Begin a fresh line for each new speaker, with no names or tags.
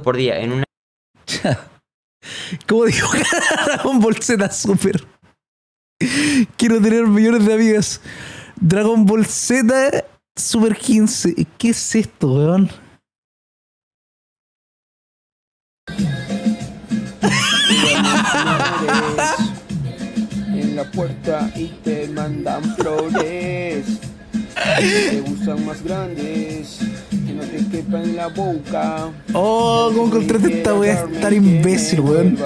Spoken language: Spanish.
por día en una
Como dijo Dragon Ball Z Super. Quiero tener millones de amigas. Dragon Ball Z Super 15. ¿Qué es esto, weón?
en la puerta y te mandan flores. Te gustan más grandes, te quepa en la boca.
Oh, cómo encontraste esta weá estar imbécil, weón.